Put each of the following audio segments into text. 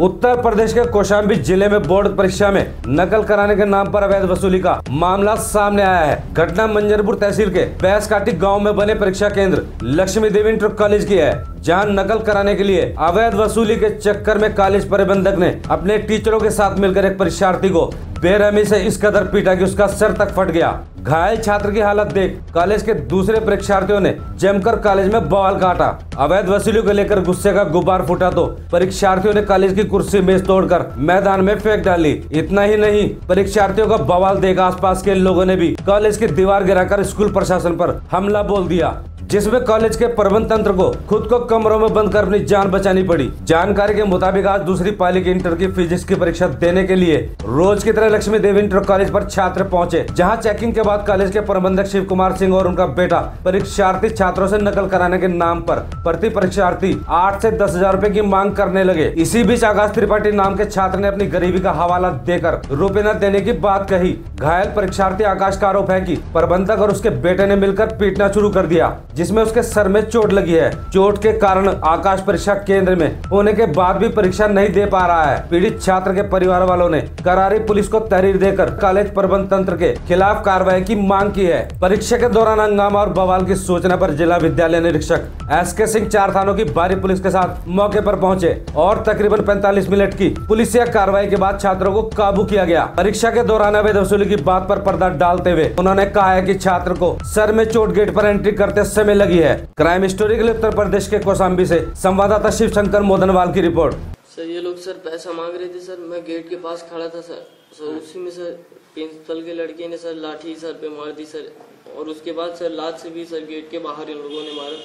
उत्तर प्रदेश के कौशाम्बी ज़िले में बोर्ड परीक्षा में नकल कराने के नाम पर अवैध वसूली का मामला सामने आया है। घटना मंजरपुर तहसील के बैसकाटी गाँव में बने परीक्षा केंद्र लक्ष्मी देवी इंटर कॉलेज की है, जहाँ नकल कराने के लिए अवैध वसूली के चक्कर में कॉलेज प्रबंधक ने अपने टीचरों के साथ मिलकर एक परीक्षार्थी को बेरहमी से इस कदर पीटा कि उसका सर तक फट गया। घायल छात्र की हालत देख कॉलेज के दूसरे परीक्षार्थियों ने जमकर कॉलेज में बवाल काटा। अवैध वसूली को लेकर गुस्से का गुब्बार फूटा तो परीक्षार्थियों ने कॉलेज की कुर्सी मेज तोड़कर मैदान में फेंक डाली। इतना ही नहीं, परीक्षार्थियों का बवाल देख आसपास के लोगों ने भी कॉलेज की दीवार गिराकर स्कूल प्रशासन पर हमला बोल दिया। जिसमें कॉलेज के प्रबंध तंत्र को खुद को कमरों में बंद कर अपनी जान बचानी पड़ी। जानकारी के मुताबिक आज दूसरी पाली की इंटर की फिजिक्स की परीक्षा देने के लिए रोज की तरह लक्ष्मी देवी इंटर कॉलेज पर छात्र पहुँचे, जहाँ चेकिंग के बाद कॉलेज के प्रबंधक शिव कुमार सिंह और उनका बेटा परीक्षार्थी छात्रों से नकल कराने के नाम पर प्रति परीक्षार्थी आठ से दस हज़ार रूपए की मांग करने लगे। इसी बीच आकाश त्रिपाठी नाम के छात्र ने अपनी गरीबी का हवाला देकर रुपए न देने की बात कही। घायल परीक्षार्थी आकाश का आरोप है की प्रबंधक और उसके बेटे ने मिलकर पीटना शुरू कर दिया जिसमें उसके सर में चोट लगी है। चोट के कारण आकाश परीक्षा केंद्र में होने के बाद भी परीक्षा नहीं दे पा रहा है। पीड़ित छात्र के परिवार वालों ने करारी पुलिस को तहरीर देकर कॉलेज प्रबंध तंत्र के खिलाफ कार्रवाई की मांग की है। परीक्षा के दौरान हंगामा और बवाल की सूचना पर जिला विद्यालय निरीक्षक एस के सिंह चार थानों की भारी पुलिस के साथ मौके पर पहुँचे और तकरीबन 45 मिनट की पुलिसिया कार्रवाई के बाद छात्रों को काबू किया गया। परीक्षा के दौरान अवैध वसूली की बात पर पर्दा डालते हुए उन्होंने कहा है कि छात्र को सर में चोट गेट पर एंट्री करते समय लगी है। क्राइम स्टोरी के लिए उत्तर प्रदेश के कौशाम्बी से संवाददाता शिव शंकर मोदनवाल की रिपोर्ट। सर, ये लोग सर पैसा मांग रहे थे सर। मैं गेट के पास खड़ा था सर। सर, उसी में सर प्रिंसिपल के लड़के ने सर लाठी सर पे मार दी सर। और उसके बाद सर लात से भी सर गेट के बाहर इन लोगों ने मारा।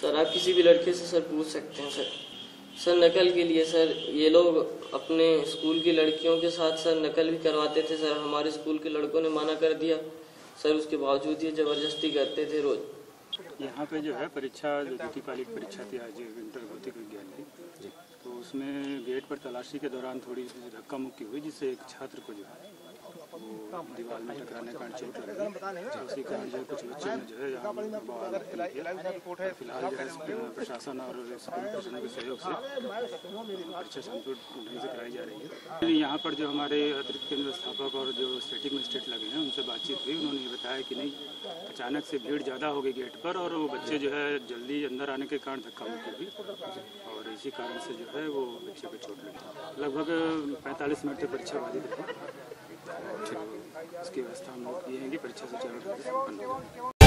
सर, आप किसी भी लड़के से सर पूछ सकते हैं सर। सर, नकल के लिए सर, ये लोग अपने स्कूल की लड़कियों के साथ सर नकल भी करवाते थे सर। हमारे स्कूल के लड़कों ने मना कर दिया। सर, उसके बावजूद ये ज़बरदस्ती करते थे रोज़। यहाँ पे जो है परीक्षा जो पालिक परीक्षा थी आज इंटर भौतिक उसमें गेट पर तलाशी के दौरान थोड़ी धक्का मुक्की हुई, जिससे एक छात्र को जो है वो दीवार में टकराने के चोट लगी। उसी कारण जो कुछ बच्चों ने जो है यहाँ फ़िलहाल जो है प्रशासन और स्कूल प्रशासन के सहयोग से परीक्षा शांतिपूर्ण ढंग से कराई जा रही है। यहाँ पर जो हमारे अतिरिक्त केंद्र स्थापक और जो स्टेटिक मजिस्ट्रेट लगे हैं, उनसे बातचीत हुई। उन्होंने ये बताया कि नहीं, अचानक से भीड़ ज़्यादा हो गई गेट पर और वो बच्चे जो है जल्दी अंदर आने के कारण धक्का मुक्की हुई। और इसी कारण से जो है बच्चे को चोट लगी लगभग पैंतालीस मिनट तक परीक्षा बाधित रही इसकी व्यवस्था हम लोग किए हैं कि परीक्षा से संपन्न हो